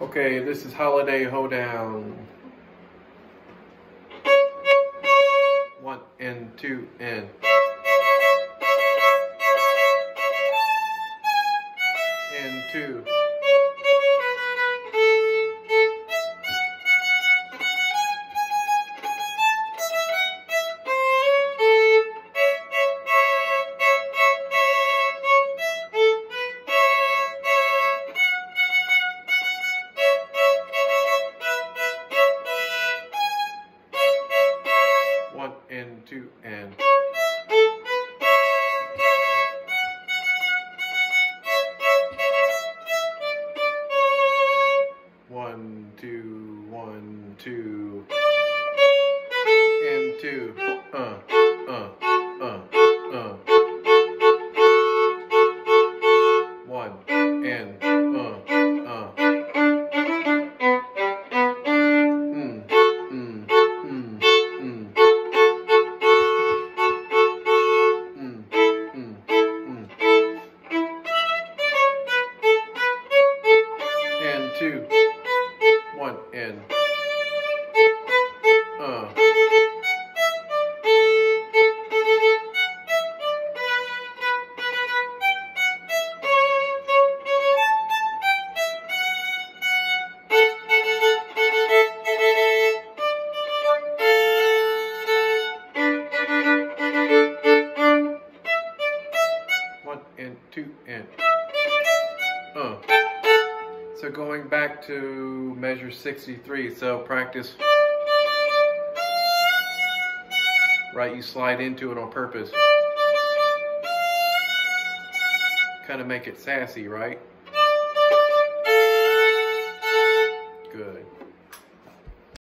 Okay, this is Holiday Hoedown. One and two and. And two. One and two and. One, two, one, two. And two. Uh, uh, uh, uh. One and two, one, and uh. One and two and uh. So going back to measure 63, so practice. Right, you slide into it on purpose. Kind of make it sassy, right?